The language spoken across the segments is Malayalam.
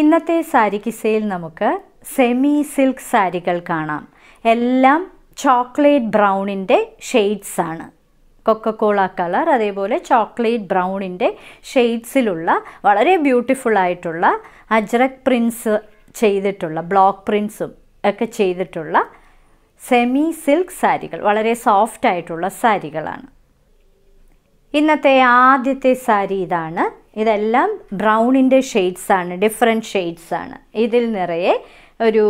ഇന്നത്തെ സാരി കിസയിൽ നമുക്ക് സെമി സിൽക്ക് സാരികൾ കാണാം. എല്ലാം ചോക്ലേറ്റ് ബ്രൗണിന്റെ ഷെയ്ഡ്സ് ആണ്. കൊക്കക്കോള കളർ അതേപോലെ ചോക്ലേറ്റ് ബ്രൗണിന്റെ ഷെയ്ഡ്സിലുള്ള വളരെ ബ്യൂട്ടിഫുൾ ആയിട്ടുള്ള അജ്രക് പ്രിൻസ് ചെയ്തിട്ടുള്ള ബ്ലോക്ക് പ്രിൻസും ഒക്കെ ചെയ്തിട്ടുള്ള സെമി സിൽക്ക് സാരികൾ വളരെ സോഫ്റ്റ് ആയിട്ടുള്ള സാരികളാണ്. ഇന്നത്തെ ആദ്യത്തെ സാരി ഇതാണ് ഇതെല്ലാം ബ്രൗണിന്റെ ആണ് ഡിഫറെന്റ് ഷെയ്ഡ്സ് ആണ് ഇതിൽ നിറയെ ഒരു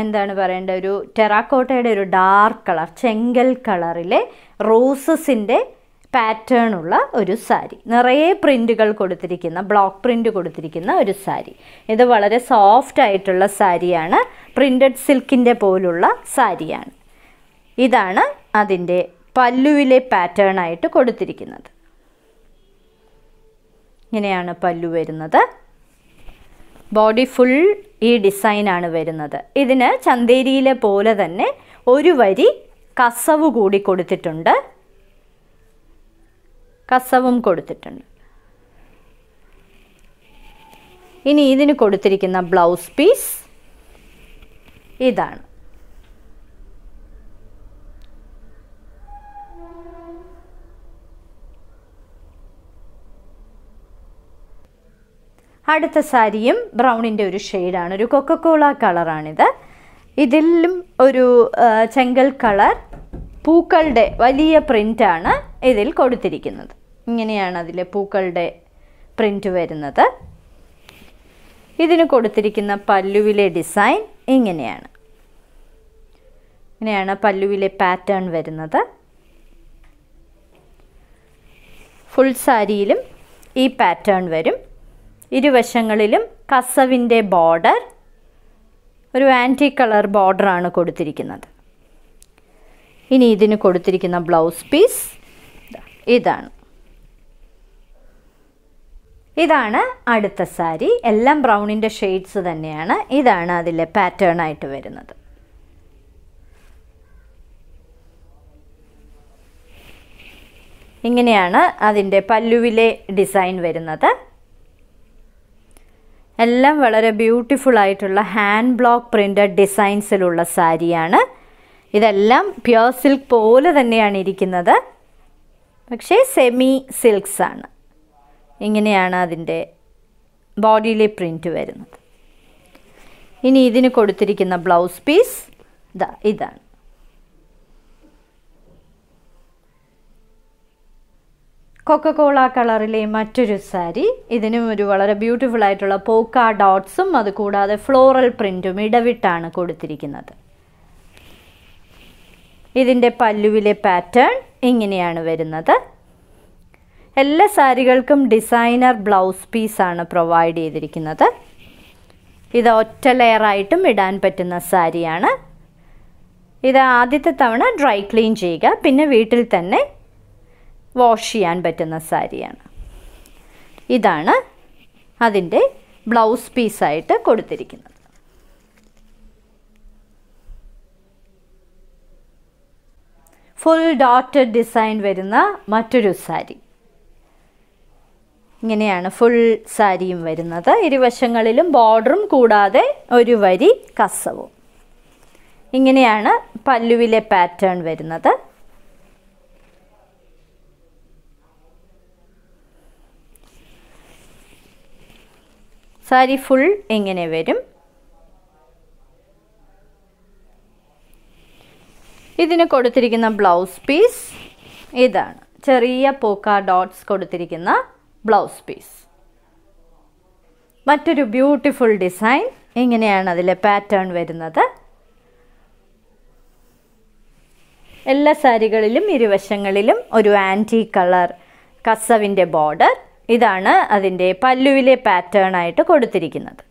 എന്താണ് പറയേണ്ട ഒരു ടെറാക്കോട്ടയുടെ ഒരു ഡാർക്ക് കളർ ചെങ്കൽ കളറിലെ റോസസിന്റെ പാറ്റേൺ ഉള്ള ഒരു സാരി. നിറയെ പ്രിന്റുകൾ കൊടുത്തിരിക്കുന്ന ബ്ലോക്ക് പ്രിന്റ് കൊടുത്തിരിക്കുന്ന ഒരു സാരി. ഇത് വളരെ സോഫ്റ്റ് ആയിട്ടുള്ള സാരിയാണ് പ്രിന്റഡ് സിൽക്കിന്റെ പോലുള്ള സാരിയാണ്. ഇതാണ് അതിന്റെ പല്ലുവിലെ പാറ്റേൺ ആയിട്ട് കൊടുത്തിരിക്കുന്നത്. ഇങ്ങനെയാണ് പല്ലു വരുന്നത്. ബോഡി ഫുൾ ഈ ഡിസൈനാണ് വരുന്നത്. ഇതിന് ചന്തേരിയിലെ പോലെ തന്നെ ഒരു വരി കസവ് കൂടി കൊടുത്തിട്ടുണ്ട്. കസവും കൊടുത്തിട്ടുണ്ട്. ഇനി ഇതിന് കൊടുത്തിരിക്കുന്ന ബ്ലൗസ് പീസ് ഇതാണ്. അടുത്ത സാരിയും ബ്രൗണിന്റെ ഒരു ഷെയ്ഡാണ്. ഒരു കൊക്കക്കോള കളറാണിത്. ഇതിലും ഒരു ചെങ്കൽ കളർ പൂക്കളുടെ വലിയ പ്രിന്റാണ് ഇതിൽ കൊടുത്തിരിക്കുന്നത്. ഇങ്ങനെയാണ് അതിലെ പൂക്കളുടെ പ്രിന്റ് വരുന്നത്. ഇതിന് കൊടുത്തിരിക്കുന്ന പല്ലുവിലെ ഡിസൈൻ ഇങ്ങനെയാണ്. ഇങ്ങനെയാണ് പല്ലുവിലെ പാറ്റേൺ വരുന്നത്. ഫുൾ സാരിയിലും ഈ പാറ്റേൺ വരും. ഇരുവശങ്ങളിലും കസവിന്റെ ബോർഡർ ഒരു ആന്റി കളർ ബോർഡറാണ് കൊടുത്തിരിക്കുന്നത്. ഇനി ഇതിന് കൊടുത്തിരിക്കുന്ന ബ്ലൗസ് പീസ് ഇതാണ്. ഇതാണ് അടുത്ത സാരി. എല്ലാം ബ്രൗണിന്റെ ഷെയ്ഡ്സ് തന്നെയാണ്. ഇതാണ് അതിലെ പാറ്റേൺ ആയിട്ട് വരുന്നത്. ഇങ്ങനെയാണ് അതിന്റെ പല്ലുവിലെ ഡിസൈൻ വരുന്നത്. എല്ലാം വളരെ ബ്യൂട്ടിഫുൾ ആയിട്ടുള്ള ഹാൻഡ് ബ്ലോക്ക് പ്രിന്റഡ് ഡിസൈൻസിലുള്ള സാരിയാണ്. ഇതെല്ലാം പ്യുർ സിൽക്ക് പോലെ തന്നെയാണ് ഇരിക്കുന്നത്. പക്ഷേ സെമി സിൽക്സ് ആണ്. ഇങ്ങനെയാണ് അതിന്റെ ബോഡിയിലെ പ്രിന്റ് വരുന്നത്. ഇനി ഇതിന് കൊടുത്തിരിക്കുന്ന ബ്ലൗസ് പീസ് ഇതാ ഇതാണ്. കൊക്കക്കോള കളറിലെ മറ്റൊരു സാരി. ഇതിനും ഒരു വളരെ ബ്യൂട്ടിഫുൾ ആയിട്ടുള്ള പോക്ക ഡോട്ട്സും അതുകൂടാതെ ഫ്ലോറൽ പ്രിന്റും ഇടവിട്ടാണ് കൊടുത്തിരിക്കുന്നത്. ഇതിന്റെ പല്ലുവിലെ പാറ്റേൺ ഇങ്ങനെയാണ് വരുന്നത്. എല്ലാ സാരികൾക്കും ഡിസൈനർ ബ്ലൗസ് പീസാണ് പ്രൊവൈഡ് ചെയ്തിരിക്കുന്നത്. ഇത് ഒറ്റ ലെയറായിട്ടും ഇടാൻ പറ്റുന്ന സാരിയാണ്. ഇത് ആദ്യത്തെ തവണ ഡ്രൈ ക്ലീൻ ചെയ്യുക. പിന്നെ വീട്ടിൽ തന്നെ വാഷ് ചെയ്യാൻ പറ്റുന്ന സാരിയാണ്. ഇതാണ് അതിന്റെ ബ്ലൗസ് പീസായിട്ട് കൊടുത്തിരിക്കുന്നത്. ഫുൾ ഡോട്ടഡ് ഡിസൈൻ വരുന്ന മറ്റൊരു സാരി. ഇങ്ങനെയാണ് ഫുൾ സാരിയും വരുന്നത്. ഇരുവശങ്ങളിലും ബോർഡറും കൂടാതെ ഒരു വരി കസവും. ഇങ്ങനെയാണ് പല്ലുവിലെ പാറ്റേൺ വരുന്നത്. സാരി ഫുൾ എങ്ങനെ വരും? ഇതിന് കൊടുത്തിരിക്കുന്ന ബ്ലൗസ് പീസ് ഇതാണ്. ചെറിയ പോക്ക ഡോട്ട്സ് കൊടുത്തിരിക്കുന്ന ബ്ലൗസ് പീസ് മറ്റൊരു ബ്യൂട്ടിഫുൾ ഡിസൈൻ എങ്ങനെയാണ് അതിലെ പാറ്റേൺ വരുന്നത്? എല്ലാ സാരികളിലും ഇരുവശങ്ങളിലും ഒരു ആന്റി കളർ കസവിന്റെ ബോർഡർ ഇതാണ് അതിന്റെ പല്ലുവിലെ പാറ്റേൺ ആയിട്ട് കൊടുത്തിരിക്കുന്നത്.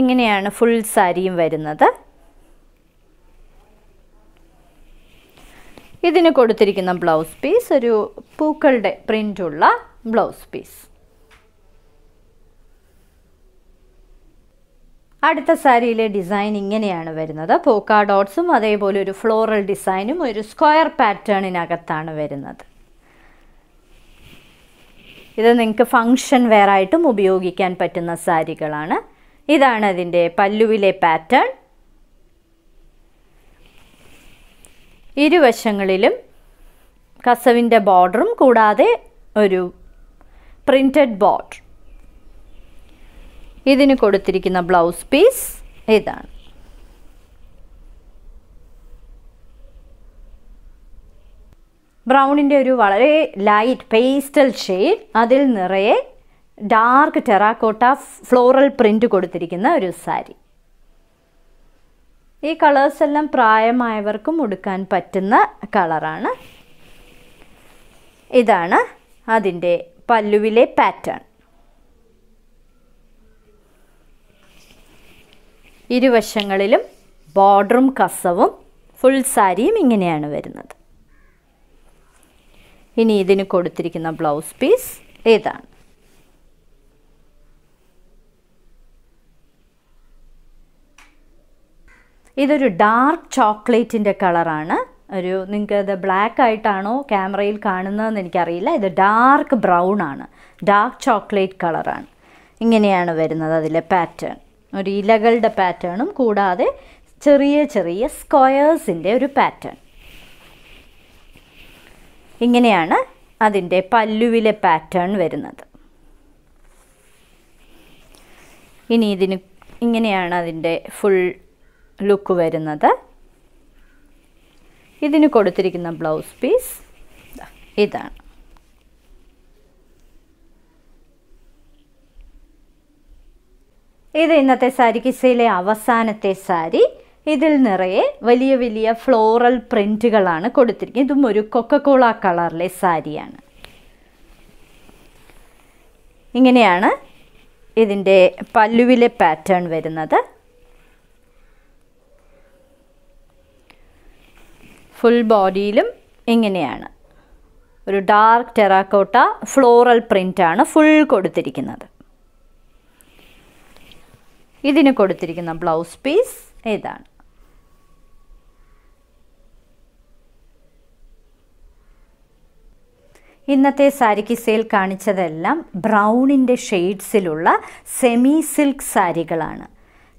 ഇങ്ങനെയാണ് ഫുൾ സാരിയും വരുന്നത്. ഇതിന് കൊടുത്തിരിക്കുന്ന ബ്ലൗസ് പീസ് ഒരു പൂക്കളുടെ പ്രിന്റുള്ള ബ്ലൗസ് പീസ് അടുത്ത സാരിയിലെ ഡിസൈൻ ഇങ്ങനെയാണ് വരുന്നത്. പോക്ക ഡോട്ട്സും അതേപോലെ ഒരു ഫ്ലോറൽ ഡിസൈനും ഒരു സ്ക്വയർ പാറ്റേണിനകത്താണ് വരുന്നത്. ഇത് നിങ്ങൾക്ക് ഫങ്ഷൻ വേറായിട്ടും ഉപയോഗിക്കാൻ പറ്റുന്ന സാരികളാണ്. ഇതാണ് അതിന്റെ പല്ലുവിലെ പാറ്റേൺ. ഇരുവശങ്ങളിലും കസവിന്റെ ബോർഡറും കൂടാതെ ഒരു പ്രിന്റഡ് ബോർഡർ ഇതിന് കൊടുത്തിരിക്കുന്ന ബ്ലൗസ് പീസ് ഇതാണ്. ബ്രൗണിന്റെ ഒരു വളരെ ലൈറ്റ് പേസ്റ്റൽ ഷെയ്ഡ്. അതിൽ നിറയെ ഡാർക്ക് ടെറാക്കോട്ട ഫ്ലോറൽ പ്രിന്റ് കൊടുത്തിരിക്കുന്ന ഒരു സാരി. ഈ കളേഴ്സ് എല്ലാം പ്രായമായവർക്കും ഉടുക്കാൻ പറ്റുന്ന കളറാണ്. ഇതാണ് അതിന്റെ പല്ലുവിലെ പാറ്റേൺ. ഇരുവശങ്ങളിലും ബോർഡറും കസവും ഫുൾ സാരിയും ഇങ്ങനെയാണ് വരുന്നത്. ഇനി ഇതിന് കൊടുത്തിരിക്കുന്ന ബ്ലൗസ് പീസ് ഏതാണ്? ഇതൊരു ഡാർക്ക് ചോക്ലേറ്റിന്റെ കളറാണ്. ഒരു നിങ്ങൾക്ക് ഇത് ബ്ലാക്ക് ആയിട്ടാണോ ക്യാമറയിൽ കാണുന്നതെന്ന് എനിക്കറിയില്ല. ഇത് ഡാർക്ക് ബ്രൗൺ ആണ്. ഡാർക്ക് ചോക്ലേറ്റ് കളറാണ്. ഇങ്ങനെയാണ് വരുന്നത് അതിലെ പാറ്റേൺ. ഒരു ഇലകളുടെ പാറ്റേണും കൂടാതെ ചെറിയ ചെറിയ സ്ക്വയേഴ്സിന്റെ ഒരു പാറ്റേൺ. ഇങ്ങനെയാണ് അതിന്റെ പല്ലുവിലെ പാറ്റേൺ വരുന്നത്. ഇനി ഇതിന് ഇങ്ങനെയാണ് അതിന്റെ ഫുൾ ലുക്ക് വരുന്നത്. ഇതിന് കൊടുത്തിരിക്കുന്ന ബ്ലൗസ് പീസ്. ഇതാണ്. ഇത് ഇന്നത്തെ സാരി കിസയിലെ അവസാനത്തെ സാരി. ഇതിൽ നിറയെ വലിയ വലിയ ഫ്ലോറൽ പ്രിന്റുകളാണ് കൊടുത്തിരിക്കുന്നത്. ഇതും ഒരു കൊക്കക്കോള കളറിലെ സാരിയാണ്. ഇങ്ങനെയാണ് ഇതിന്റെ പല്ലുവിലെ പാറ്റേൺ വരുന്നത്. ഫുൾ ബോഡിയിലും ഇങ്ങനെയാണ്. ഒരു ഡാർക്ക് ടെറാക്കോട്ട ഫ്ലോറൽ പ്രിന്റാണ് ഫുൾ കൊടുത്തിരിക്കുന്നത്. ഇതിന് കൊടുത്തിരിക്കുന്ന ബ്ലൗസ് പീസ് ഏതാണ്? ഇന്നത്തെ സാരിക്ക് സെയിൽ കാണിച്ചതെല്ലാം ബ്രൗണിന്റെ ഷെയ്ഡ്സിലുള്ള സെമി സിൽക്ക് സാരികളാണ്.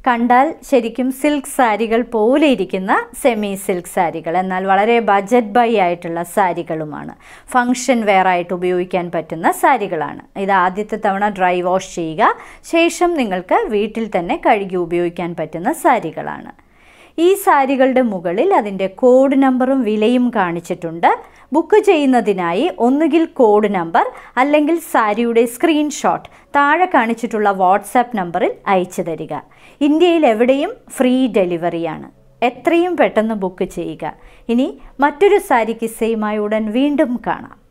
കണ്ടാൽ ശരിക്കും സിൽക്ക് സാരികൾ പോലെ ഇരിക്കുന്ന സെമി സിൽക്ക് സാരികൾ. എന്നാൽ വളരെ ബജറ്റ് ബൈ ആയിട്ടുള്ള സാരികളുമാണ്. ഫങ്ഷൻ വെയർ ആയിട്ട് ഉപയോഗിക്കാൻ പറ്റുന്ന സാരികളാണ്. ഇത് ആദ്യത്തെ തവണ ഡ്രൈ വാഷ് ചെയ്യുക ശേഷം നിങ്ങൾക്ക് വീട്ടിൽ തന്നെ കഴുകി ഉപയോഗിക്കാൻ പറ്റുന്ന സാരികളാണ്. ഈ സാരികളുടെ മുകളിൽ അതിന്റെ കോഡ് നമ്പറും വിലയും കാണിച്ചിട്ടുണ്ട്. ബുക്ക് ചെയ്യുന്നതിനായി ഒന്നുകിൽ കോഡ് നമ്പർ അല്ലെങ്കിൽ സാരിയുടെ സ്ക്രീൻഷോട്ട് താഴെ കാണിച്ചിട്ടുള്ള വാട്സാപ്പ് നമ്പറിൽ അയച്ചു തരിക. ഇന്ത്യയിൽ എവിടെയും ഫ്രീ ഡെലിവറിയാണ് എത്രയും പെട്ടെന്ന് ബുക്ക് ചെയ്യുക. ഇനി മറ്റൊരു സാരി കിസ്സയുമായി ഉടൻ വീണ്ടും കാണാം.